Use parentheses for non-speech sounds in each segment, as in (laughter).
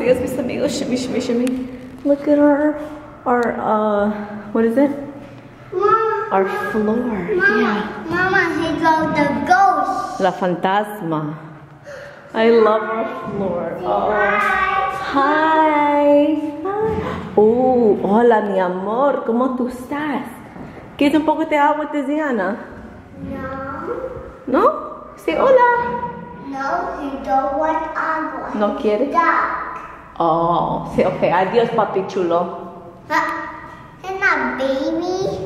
así es mis amigos. Shimmy, shimmy, shimmy. Look at our, our, uh, what is it? Mama, Our floor. Yeah. Mama, here goes the ghost. La fantasma. I love our floor. Oh. Hi. Hi. Oh, hola mi amor. ¿Cómo tú estás? ¿Quieres un poco de agua, Tiziana? No, ¿No? Sí, hola. no, you don't want agua. ¿No quiere? Duck. Oh, sí, ok. Adiós, papi chulo. Huh? You're not baby.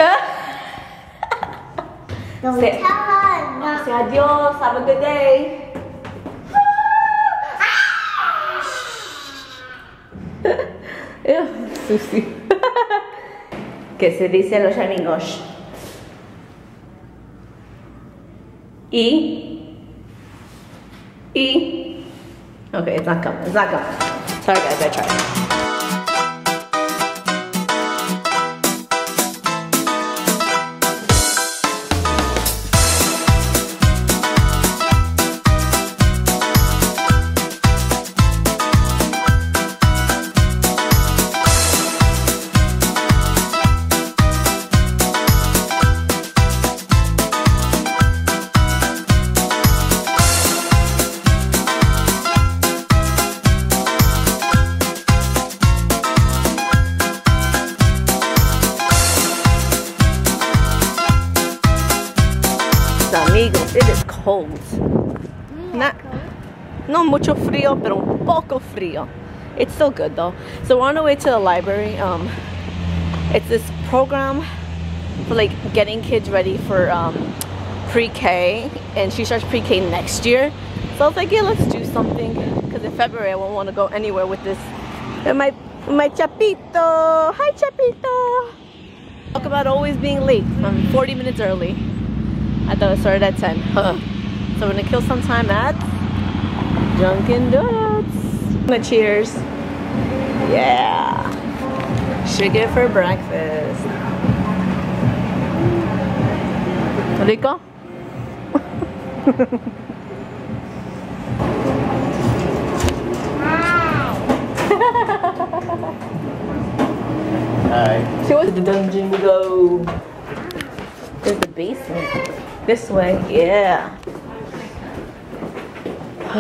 Don't Say- tell her. No. Say adiós. Have a good day. (laughs) Susi. ¿Qué se dice los amigos? Y. Y. Okay, it's not coming. It's not coming. Sorry, guys. I tried. No mucho frío, pero un poco frío. It's still good though. So we're on our way to the library. Um, it's this program for like getting kids ready for um, pre-K, and she starts pre-K next year. So I was like, yeah, let's do something. Because in February I won't want to go anywhere with this. And my my chapito, hi chapito. Talk about always being late. I'm 40 minutes early. I thought it started at 10. Huh. So we're gonna kill some time at Dunkin' Donuts. Cheers. Yeah. Sugar for breakfast. Rico? Hi. (laughs) So did the dungeon go? There's the basement. This way, yeah. (sighs)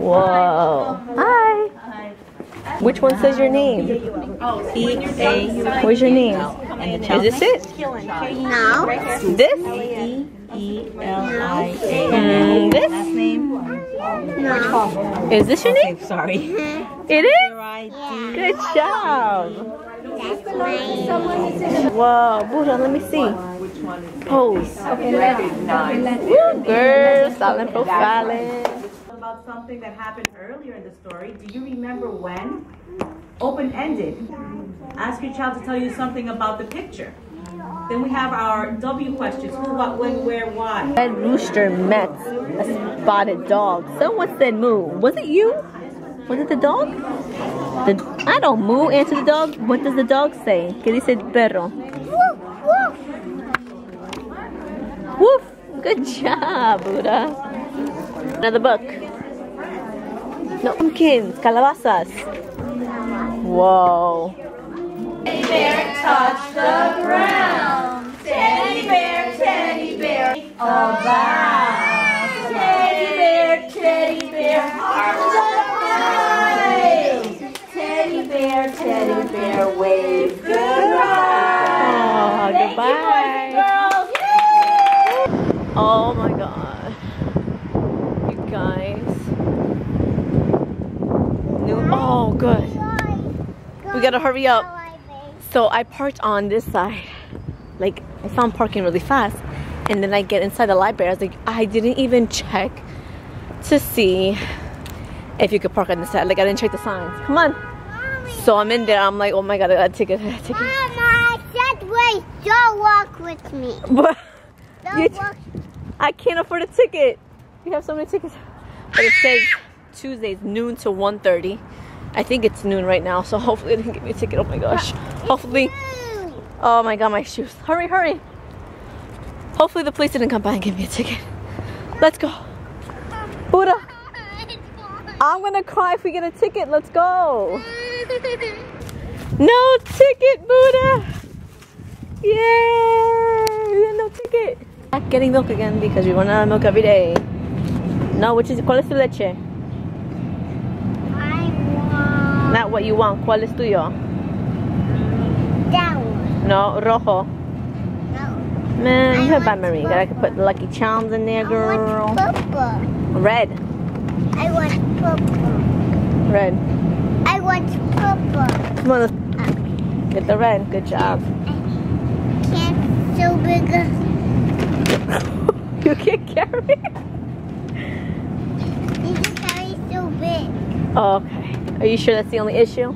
Whoa. Hi. Which one says your name? E A Where's your name? Is this it? No. This? E E L I A. This? Last name? No. Is this your name? Sorry. It is? Good job. That's mine. Whoa, Buddha, let me see. Pose. Woo, girl, silent profiling. about something that happened earlier in the story. Do you remember when? Open ended. Ask your child to tell you something about the picture. Then we have our W questions who, what, when, where, why. Red rooster met a spotted dog. Someone said moo. Was it you? Was it the dog? The, I don't moo. Answer the dog. What does the dog say? Que dice el perro? Woof. Good job, Buddha. Another book. No, pumpkins, calabazas. Whoa. Teddy bear touched the ground. Teddy bear, teddy bear, about. Teddy bear, teddy bear, arms up high. Teddy bear, teddy bear, wave goodbye. Oh, goodbye. Oh my god. You guys. New oh good. We gotta hurry up. So I parked on this side. Like I found parking really fast. And then I get inside the library. I was like, I didn't even check to see if you could park on this side. Like I didn't check the signs. Come on. So I'm in there. I'm like, oh my god, I got a (laughs) ticket. I got a ticket. Mama, said wait, don't walk with me. But Don't You- walk. I can't afford a ticket. We have so many tickets. But it says Tuesdays noon to 1.30. I think it's noon right now, so (laughs) hopefully they can give me a ticket. Oh my gosh. Hopefully. Oh my god, my shoes. Hurry, hurry. Hopefully the police didn't come by and give me a ticket. Let's go. Buddha. I'm gonna cry if we get a ticket. Let's go. No ticket, Buddha. Yay! No ticket. Getting milk again because we run out of milk every day. No, which is, ¿cuál es tu leche? I want Not what you want. ¿Cuál es tuyo? that one. No, rojo. No. Man, you have bad Marie. Gotta put Lucky Charms in there, I girl. want purple. Red. I want purple. Red. I want purple. Come on, let's get the red. Good job. Can't so big. You can't carry it. You can carry so big. Oh, okay. Are you sure that's the only issue?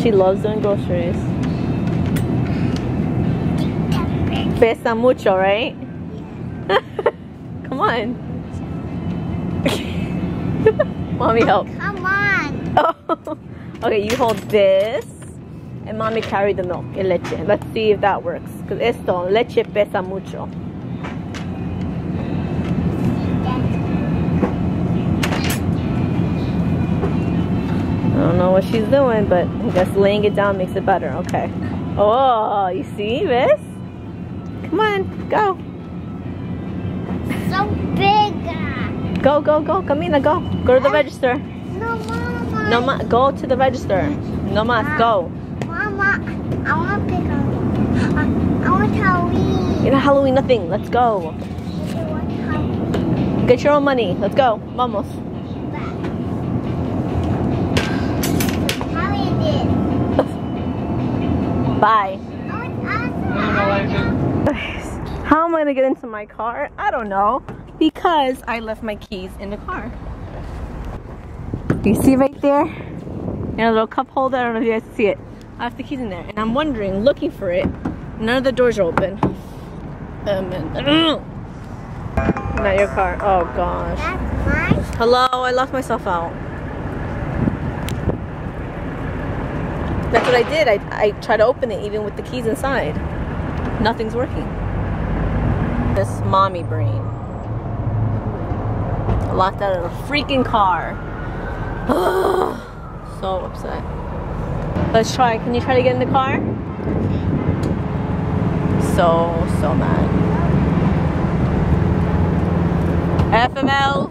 She loves doing groceries. Pesa mucho, right? (laughs) Come on. (laughs) Mommy, help. Come on. Oh. (laughs) Okay, you hold this. And mommy carry the milk, el leche. Let's see if that works. Because esto, leche pesa mucho. I don't know what she's doing, but I guess laying it down makes it better. Okay. Oh, you see this? Come on, go. So big. Go, go, go. Camina, go. Go to the ah. register. No, Mama. No, ma- go to the register. No mas, go. Mama, I want to pick up. I, want Halloween. You're not Halloween, nothing. Let's go. Want Halloween. Get your own money. Let's go. Vamos. Halloween. Bye. Want. How am I gonna get into my car? I don't know. Because I left my keys in the car. You see right there? And a little cup holder. I don't know if you guys see it. I have the keys in there. And I'm wondering, looking for it. None of the doors are open. Um, and, (clears throat) not your car. Oh gosh. Hello, I locked myself out. That's what I did. I, I tried to open it even with the keys inside. Nothing's working. This mommy brain. Locked out of a freaking car. (sighs) so upset. Let's try. Can you try to get in the car? So, so mad. FML,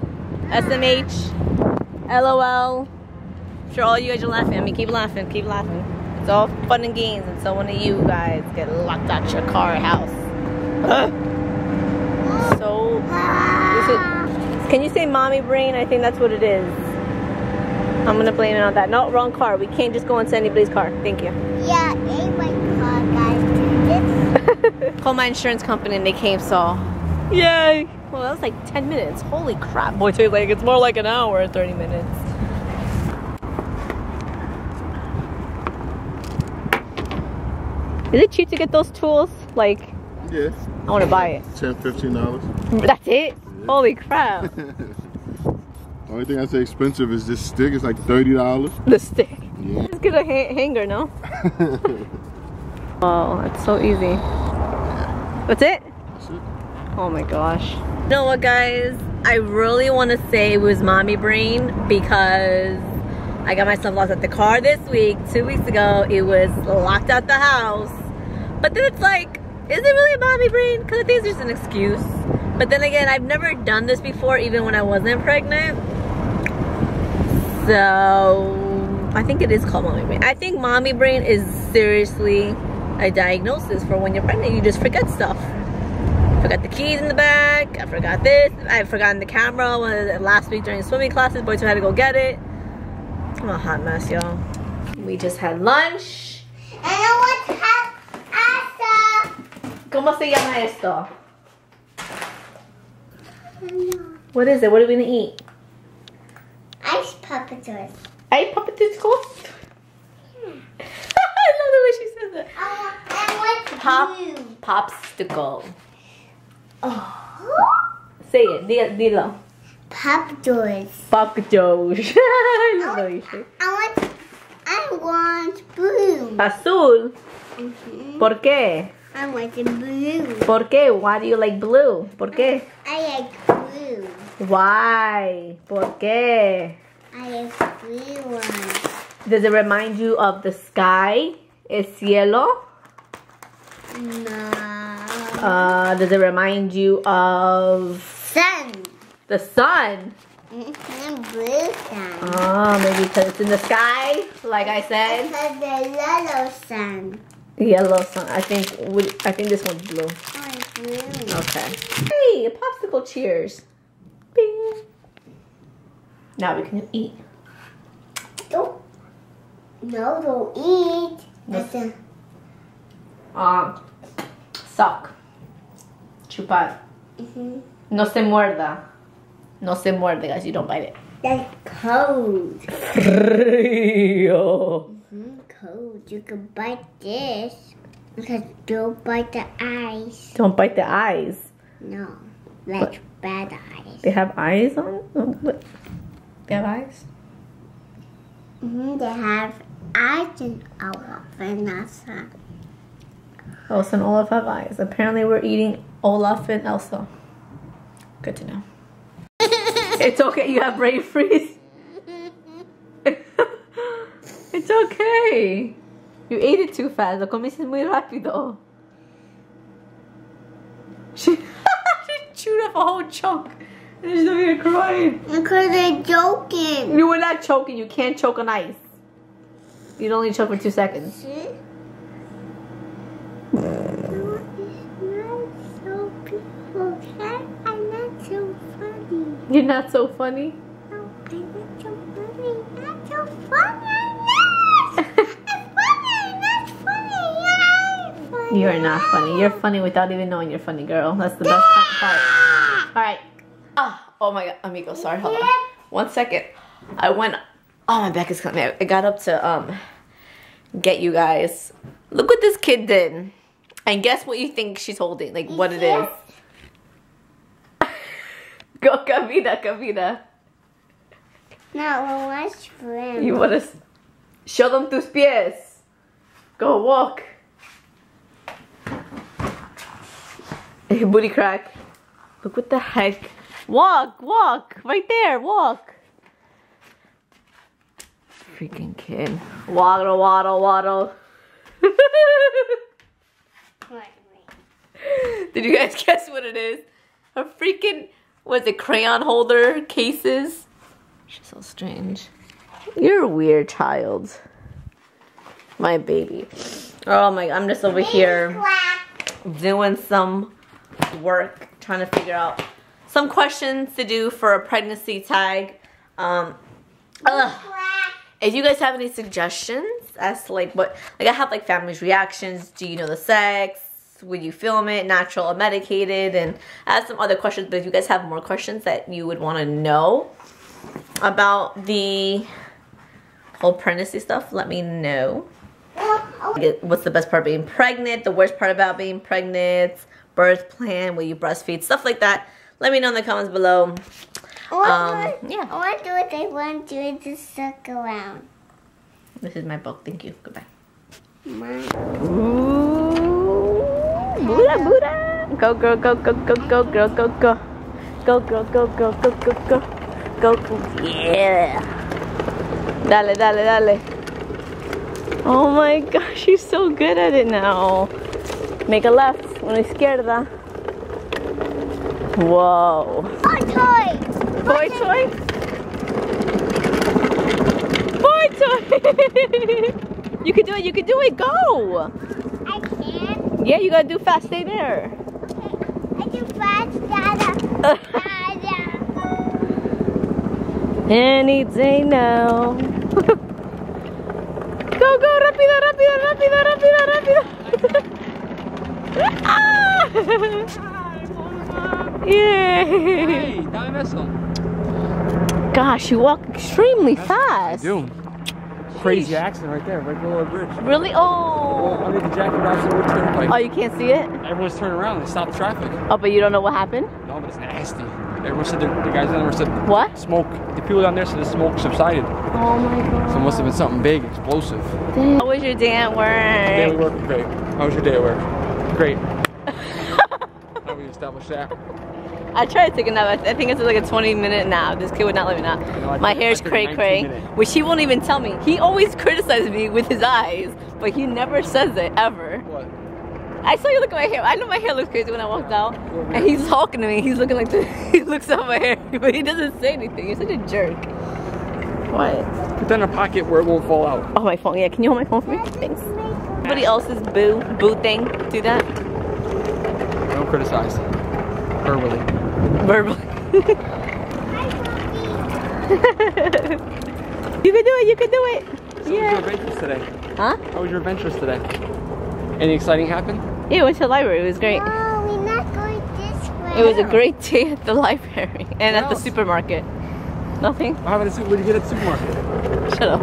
SMH, LOL. I'm sure all you guys are laughing at me. Keep laughing, keep laughing. It's all fun and games until one of you guys get locked out your car house. (gasps) so, is, can you say mommy brain? I think that's what it is. I'm gonna blame it on that. No, wrong car. We can't just go into anybody's car. Thank you. Yeah, they my car, guys. This (laughs) Called my insurance company and they came, so. Yay! Well, that was like 10 minutes. Holy crap. Boy, too, like, it's more like an hour, 30 minutes. Is it cheap to get those tools? Like, yes. I want to buy it. 10 dollars. That's it? Holy crap. (laughs) Only thing I say expensive is this stick. It's like thirty dollars. The stick. Yeah. Just get a ha- hanger, no? (laughs) Oh, that's so easy. That's it? That's it. Oh my gosh. You know what, guys? I really want to say it was mommy brain because I got myself lost at the car this week. Two weeks ago, it was locked out the house. But then it's like, is it really a mommy brain? Because I think it's just an excuse. But then again, I've never done this before, even when I wasn't pregnant. So I think it is called mommy brain. I think mommy brain is seriously a diagnosis for when you're pregnant. You just forget stuff. Forgot the keys in the bag. I forgot this. I've forgotten the camera last week during swimming classes. Boy, had to go get it. I'm a hot mess, y'all. We just had lunch. And I want to have pasta. ¿Cómo se llama esto? What is it? What are we gonna eat? Ice puppeteers. Hey, Papatuscos? (laughs) I love the way she says it. I want, I want Pop, blue. popsicle. Say it. Dilo. dilo. Puppeteers. Popsicle. (laughs) I love the way she I want, I want blue. Azul. Mhm. ¿Por qué? I want blue. ¿Por qué? Why do you like blue? ¿Por qué? I like blue. Why? ¿Por qué? I free one. Does it remind you of the sky? El cielo? No. Uh, does it remind you of Sun. the sun? Mm-hmm. Blue sun. Oh, maybe because it's in the sky, like I said. Because the yellow sun. Yellow sun. I think we, I think this one's blue. Oh, it's blue. Okay. Hey, a popsicle cheers. Bing. Now we can eat. Don't. No, don't eat. That's a, Um, suck. Chupar. mm-hmm. No se muerda. No se muerde, guys. You don't bite it. That's cold. Frío. Mm, cold. You can bite this. Because don't bite the eyes. Don't bite the eyes. No. Like bad eyes. They have eyes on. oh, what? Have eyes. Mm-hmm. They have eyes in our Vanessa. Elsa and Olaf have eyes. Apparently, we're eating Olaf and Elsa. Good to know. (laughs) it's okay. You have brain freeze. (laughs) it's okay. You ate it too fast. Lo comiste muy rápido. She, (laughs) she chewed up a whole chunk. And she's over here crying. Because they're joking. You were not choking. You can't choke on ice. You'd only choke for two seconds. See? No, not so beautiful. Okay? I'm not so funny. You're not so funny. No, I'm not so funny. Not so funny. I'm not. I'm funny. Not funny. You're not funny. You're funny without even knowing you're funny, girl. That's the best part. All right. Ah, oh my god, amigo. Sorry, hold on. One second. I went. Oh, my back is coming. out. I got up to um get you guys. Look what this kid did. And guess what you think she's holding? Like what it is. (laughs) Go, Kavita, Kavita. No, we'll watch swim. You want to show them tus pies. Go walk. Hey, booty crack. Look what the heck. Walk, walk. Right there, walk. Freaking kid. Waddle, waddle, waddle. Wait, (laughs) wait. Did you guys guess what it is? A freaking, was it crayon holder cases? She's so strange. You're a weird child. My baby. Oh my, I'm just over here doing some work, trying to figure out some questions to do for a pregnancy tag. Um. If you guys have any suggestions as to like what, like I have like family's reactions. Do you know the sex? Would you film it natural or medicated? And I have some other questions. But if you guys have more questions that you would want to know about the whole pregnancy stuff, let me know. What's the best part being pregnant? The worst part about being pregnant? Birth plan? Will you breastfeed? Stuff like that. Let me know in the comments below. I want Um, to- yeah. I want to do what they want to do is just suck around. This is my book. Thank you. Goodbye. Ooh, Buddha, Buddha. Go, girl, go, go, go, go, girl, go, go. Go, girl, go, go, go, go, go. Go, go. Yeah. Dale, dale, dale. Oh my gosh, she's so good at it now. Make a left, una izquierda. Whoa. Oh, toy! Boy toy? Boy (laughs) toy! you can do it, you can do it, go! I can. Yeah, you gotta do fast, stay there. Okay. I do fast, Dada. Dada. (laughs) Any day now. (laughs) go, go, rápido, rápido, rápido, rápido, rápido. ah! Yay! Hey, dame beso. Gosh, you walk extremely fast. Do. Crazy accident right there, right below the bridge. Really? Oh. Well, Oh. under the Jackie Robinson Turnpike. Oh, you can't see it? Everyone's turning around They stop traffic. Oh, but you don't know what happened? No, but it's nasty. Everyone said the, the guys down there said What? smoke. The people down there said the smoke subsided. Oh my god. So it must have been something big, explosive. How was your day at work? Daily work? work, great. How was your day at work? Great. Established that. I tried to take a nap. I think it's like a 20 minute nap. This kid would not let me nap. I My took- hair's I took a cray cray, minute. which he won't even tell me. He always criticizes me with his eyes, but he never says it ever. What? I saw you look at my hair. I know my hair looks crazy when I walked out, and he's talking to me. He's looking like this. (laughs) He looks at my hair, (laughs) but he doesn't say anything. You're such a jerk. What? Put that in a pocket where it won't fall out. Oh, my phone. Yeah, can you hold my phone for me? Thanks. Somebody else's boo boo thing. Do that Don't criticize. Verbally. verbally. (laughs) you can do it. You can do it. So How was your Yeah. adventures today? Huh? How was your adventures today? Anything exciting happen? Yeah, we went to the library. It was great. No, we're not going this way. It was a great day at the (laughs) library and at the supermarket. Nothing. What happened at the, what did you get at the supermarket? Shut up.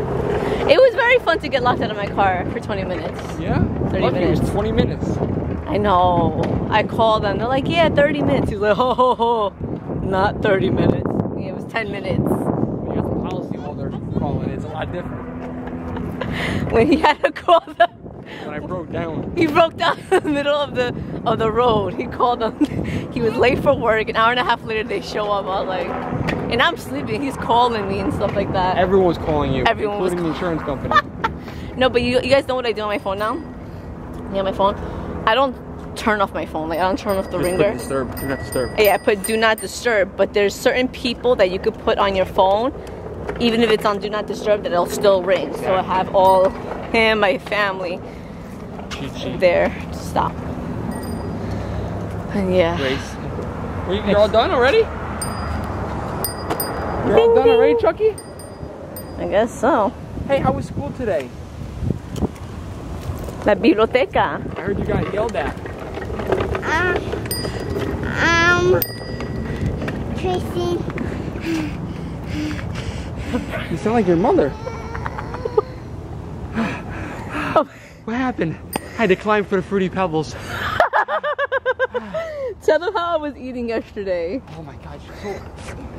It was very fun to get locked out of my car for 20 minutes. Yeah? 30 Lucky It was 20 minutes. I know. I called them. They're like, yeah, 30 minutes. He's like, oh, ho, ho, ho. Not 30 minutes. It was 10 minutes. When you got the policyholder calling, it's a lot different. (laughs) When he had to call them, When I broke down. he broke down in the middle of the of the road. He called them. (laughs) He was late for work. An hour and a half later, they show up. I was like, and I'm sleeping. He's calling me and stuff like that. Everyone was calling you, Everyone was including the insurance company. (laughs) No, but you, you guys know what I do on my phone now? Yeah, my phone. I don't turn off my phone. Like I don't turn off the Just put ringer. disturb. Do not disturb. Yeah, I put do not disturb. But there's certain people that you could put on your phone, even if it's on do not disturb, that it'll still ring. So I have all him, my family Cheat there to stop. And yeah. Grace. Well, you- You're all done already? You're all done already, Chucky? I guess so. Hey, how was school today? La biblioteca. I heard you got yelled at. Um, um, Tracy, You sound like your mother. (laughs) what happened? I had to climb for the fruity pebbles. (laughs) Tell them how I was eating yesterday. Oh my god, she's so.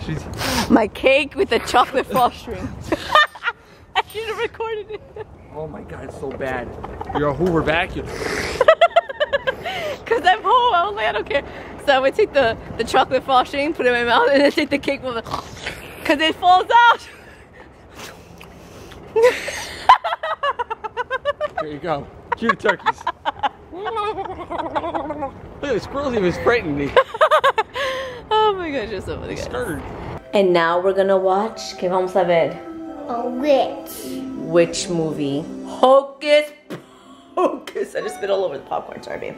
She's. My cake with the chocolate frosting. (laughs) I should have recorded it. Oh my god, it's so bad. You're a Hoover vacuum. (laughs) Cause I'm home. I was like, I don't care. So I would take the, the chocolate frosting, put it in my mouth, and then take the cake with it. Cause it falls out. There you go. Cue the turkeys. (laughs) Look at the squirrels even frightening me. oh my gosh, you're so funny guys. Scared. And now we're gonna watch. Que vamos a ver? a witch. Which movie? Hocus Pocus. I just spit all over the popcorn. Sorry, babe.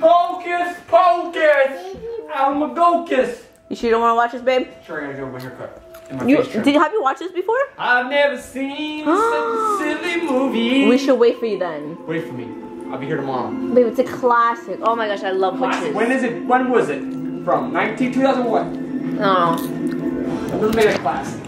Hocus pocus! Almagocus! You sure you don't want to watch this, babe? Sure, I gotta go with haircut. And my You did? Have you watched this before? I've never seen such a (gasps) silly movie. We should wait for you then. Wait for me. I'll be here tomorrow. Babe, it's a classic. Oh my gosh, I love witches. When is it? When was it? From 19, 2001. No. That doesn't make a classic.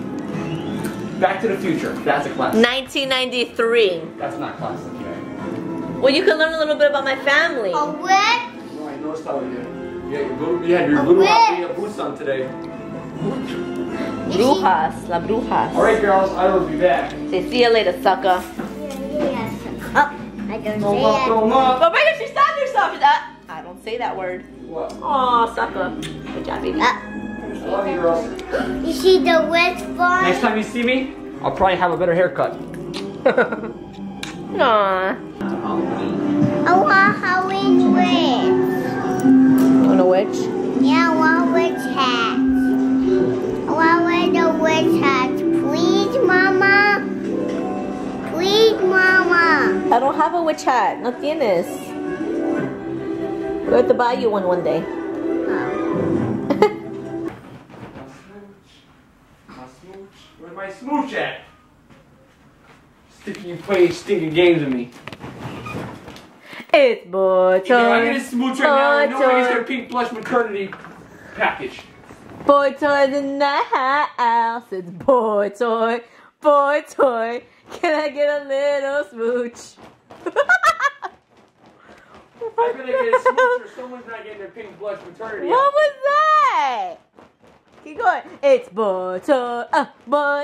Back to the Future. That's a classic. 1993. That's not classic. Okay. Well, you can learn a little bit about my family. A witch. No, I noticed how you yeah, your little, you had your little Rafael boots on today. Brujas, la brujas. All right, girls, I will be back. Say, see you later, sucker. Yeah, Yes. Oh, I don't Throw 'em say up, throw that. 'em up. Oh my gosh, you stopped yourself. That I don't say that word. What? Aw, sucker. Good job, baby. Ah. I love you, girls. You see the witch boy? Next time you see me, I'll probably have a better haircut. (laughs) Aw. I want Halloween witch. Want a witch? Yeah, I want witch hat. I want wear the witch hat. Please, Mama. Please, Mama. I don't have a witch hat. No tienes. We'll have to buy you one one day. Where's my smooch at? Sticking you playing stinking games with me. It's boy You know, I'm toy. gonna smooch right now and Boy nobody's toy. their pink blush maternity package. Boy toys in the house. It's boy toy. Boy toy. Can I get a little smooch? I'm gonna get a smooch or someone's not getting their pink blush maternity. What was that? Keep going. It's toy, uh,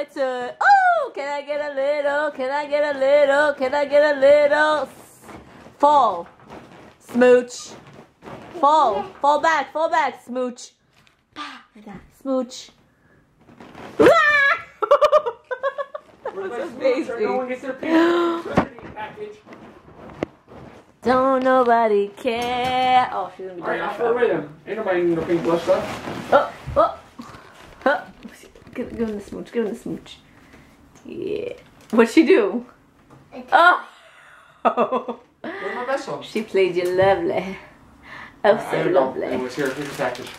toy. Oh, can I get a little? Can I get a little? Can I get a little? Fall. Smooch. Fall. Fall back. Fall back. Smooch. Bah, like (laughs) that. Smooch. Amazing. smoocher? No one gets (gasps) their picture package. Don't nobody care. Oh, she's gonna be Alright. I'll throw it away then. Ain't nobody need no pink blush stuff. Oh. Give, give him the smooch. Give him the smooch. Yeah. What'd she do? Oh. Where's my vessel? she played you lovely. Oh, I so don't know. lovely. Anyways, here, here's the package.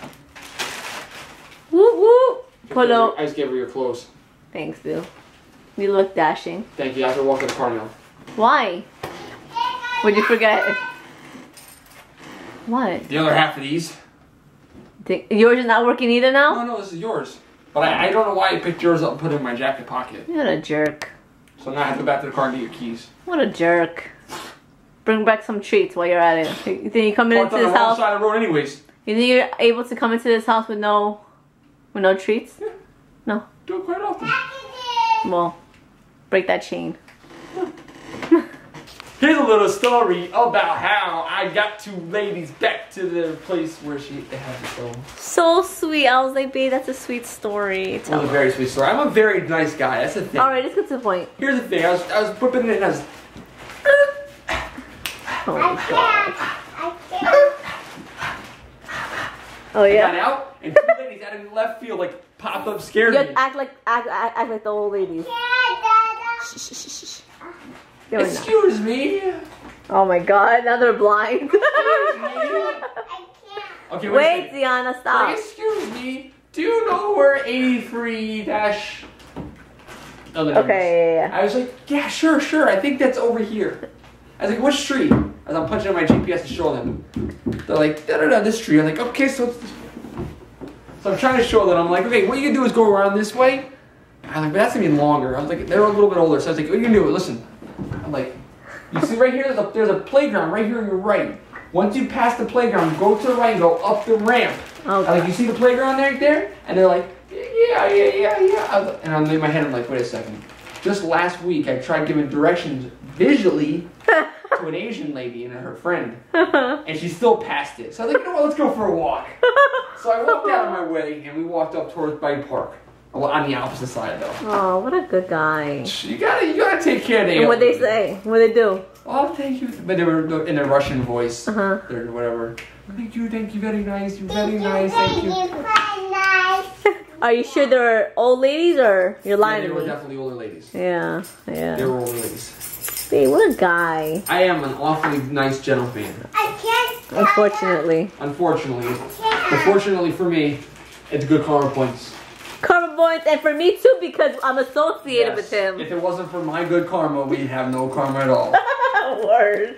Woo woo. Polo. I just gave her your clothes. Thanks, Bill. You look dashing. Thank you. I have to walk to the car now. Why? What'd you forget? What? The other half of these. Yours is not working either now? No, no, this is yours. But I, I don't know why I picked yours up and put it in my jacket pocket. What a jerk. So now I have to go back to the car and get your keys. What a jerk. Bring back some treats while you're at it. You think you coming Parked into on the this wrong house? side of the road anyways. You think you're able to come into this house with no, with no treats? No. Do it quite often. Well, break that chain. Here's a little story about how I got two ladies back to the place where she they had to go. So sweet. I was like, babe, that's a sweet story. It was a very sweet story. I'm a very nice guy. That's the thing. All right, let's get to the point. Here's the thing. I was I was whipping it and I was Oh I my god. can't. I can't. Oh got out and two ladies out of left field like pop up scared You me. act like act, act, act like the old ladies. Shh, shh, shh, shh, shh. They. Excuse me. Oh my god, now they're blind. I can't. Okay, wait. a Wait, second. Deanna, Like, stop. excuse me. Do you know where 83 dash? Other numbers? Okay, yeah, yeah. I was like, yeah, sure, sure. I think that's over here. I was like, what street? As I'm punching in my GPS to show them. They're like, da da da, this street. I'm like, okay, so So I'm trying to show them. I'm like, okay, what you can do is go around this way. I'm like, but that's gonna be longer. I was like, they're a little bit older. So I was like, what you can do? Listen. You see right here, there's a, there's a playground right here on your right. Once you pass the playground, go to the right and go up the ramp. Oh, like, you see the playground right there? And they're like, yeah, yeah, yeah, yeah. Was- And I'm in my head, I'm like, wait a second. Just last week, I tried giving directions visually (laughs) to an Asian lady and her friend, and she still passed it. So I was like, you know what? Let's go for a walk. (laughs) So I walked out of my way, and we walked up towards Bike Park. Well, on the opposite side, though. Oh, what a good guy. You gotta, you gotta take care of the. And what they say? What they do? Oh, thank you. But they were in a Russian voice. Uh-huh. Or whatever. Thank you, thank you, very nice. You're very nice, thank thank you. you, very nice. (laughs) Are you sure they're old ladies or you're Yeah, lying they were definitely older ladies. Yeah, yeah. They were older ladies. Babe, what a guy. I am an awfully nice gentleman. I can't. Unfortunately. Unfortunately, Unfortunately for me, it's good karma points. Karma points, and for me too, because I'm associated Yes. with him. If it wasn't for my good karma, we'd have no karma at all. Word.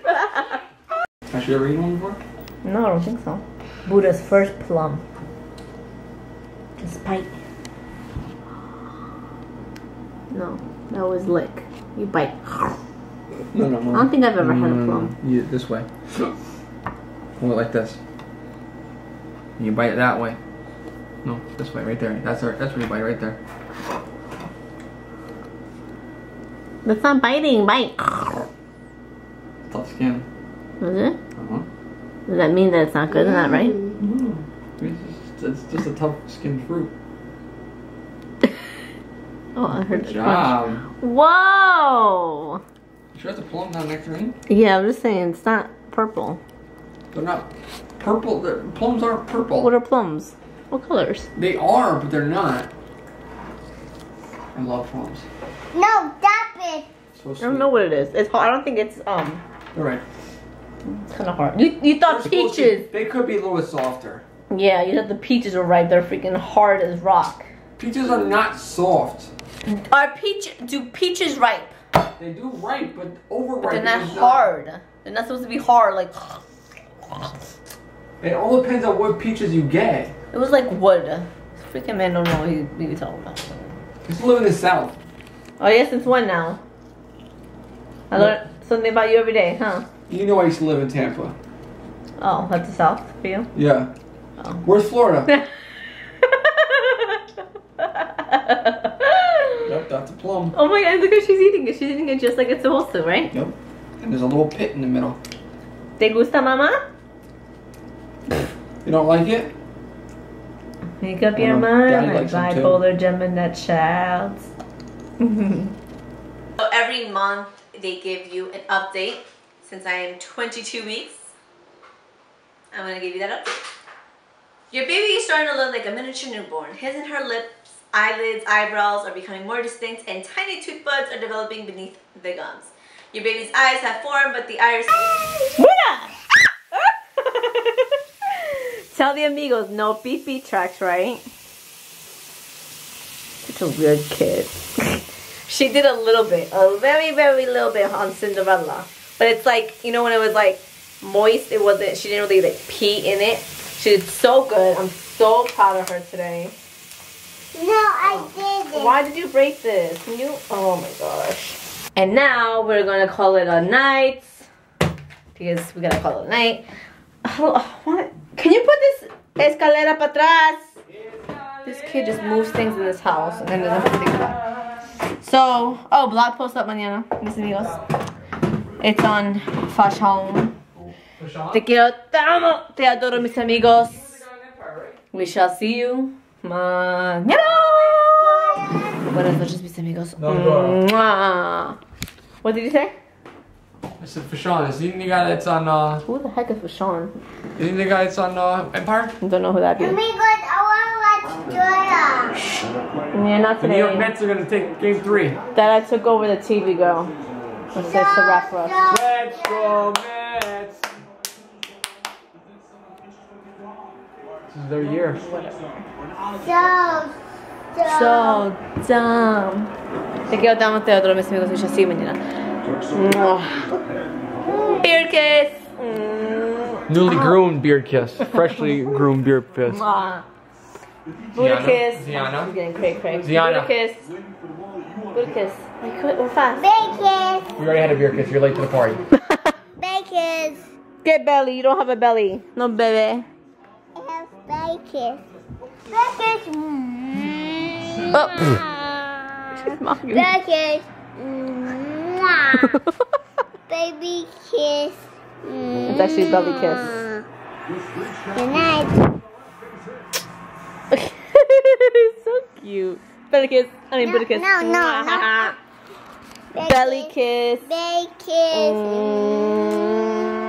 Have you ever eaten one before? no, I don't think so. Buddha's first plum. Just bite. No, that was lick. You bite. No, no, no. I don't think I've ever had a plum. You this way. Hold it like this. You bite it that way. No, this way, right there. That's our, that's where you bite right there. That's not biting. Bite. Tough skin. Is it? Uh-huh. Does that mean that it's not good? Isn't that right? It's just, it's just a tough skin fruit. (laughs) Oh, I heard Good crunch. job. Whoa! You sure that's a plum, not a nectarine? Yeah, I'm just saying it's not purple. They're not purple. They're, plums aren't purple. What are plums? What colors? They are, but they're not. I love plums. No, stop it. So I don't know what it is. It's hard. I don't think it's um. All right. It's kind of hard. You you thought They're supposed to- peaches? They could be a little bit softer. Yeah, you thought the peaches were ripe. They're freaking hard as rock. Peaches are not soft. Are peach? Do peaches ripe? They do ripe, but overripe. But they're not is hard. They're not supposed to be hard. Like It all depends on what peaches you get. It was like wood. This freaking man don't know what he, what he talking about. Just live in the south. Oh yes, it's one now. I learned something about you every day, huh? You know I used to live in Tampa. Oh, that's the south for you. Yeah. Oh. Where's Florida? (laughs) yep, that's a plum. Oh my god, look how she's eating it. She's eating it just like it's supposed to, right? Yep. And there's a little pit in the middle. ¿Te gusta, mamá? You don't like it? Make up your mind, Daddy like likes them too. bipolar Gemini child. (laughs) so every month they give you an update. Since I am 22 weeks, I'm gonna give you that update. Your baby is starting to look like a miniature newborn. His and her lips, eyelids, eyebrows are becoming more distinct, and tiny tooth buds are developing beneath the gums. Your baby's eyes have formed, but the iris. Tell the amigos no beep beep tracks, right? Such a weird kid. (laughs) she did a little bit, a very, very little bit on Cinderella. But it's like, you know, when it was like moist, it wasn't, she didn't really like pee in it. She did so good. I'm so proud of her today. No, I didn't. Why did you break this? Can you? Oh my gosh. And now we're gonna call it a night because we gotta call it a night. Oh, what? Can you put this escalera para atrás? This kid just moves things in this house and then doesn't have to think about it. So, oh, blog post up mañana, mis amigos. It's on Fashion. Te quiero, te amo, te adoro, mis amigos. We shall see you mañana. Buenas noches, mis amigos. What did you say? I said for Sean. Is he the guy that's on? Uh, Who the heck is Fashawn? is he the guy that's on uh, Empire? I don't know who that is. Amigos, I want to watch Jordan. Yeah, not today. The New York today. Mets are gonna take Game Three. That I took over the TV girl. That's just a wrap for us. Let's go Mets! This is their year. So, so, So dumb. Te quiero, te amo, te adoro, mis amigos. We shall see you mañana. Mwah. Beard kiss. Mm. Newly groomed beard kiss. Freshly (laughs) groomed beard kiss. Mwah. Buddha kiss. Ziana? She's getting cray cray. Ziana. Buddha kiss. Buddha kiss. Like, quick, we're fast. bacon, We already had a beard kiss. You're late to the party. (laughs) bacon, Get belly. You don't have a belly. No baby. have bacon. Bacon. Mm. Oh. (laughs) Mocking. Bacon. Mwah. (laughs) Baby kiss. It's actually belly kiss. Good night. (laughs) so cute. Belly kiss. I mean, No, Buddha kiss. no, no, Mwah. Belly kiss. Bacon. Mwah. Mm.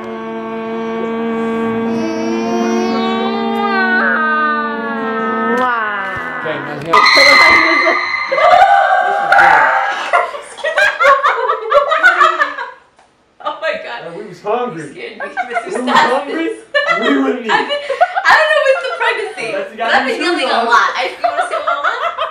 hungry. me, Mr. Hungry, we. (laughs) I I don't know with the pregnancy, but I've been yelling a lot. I feel so to.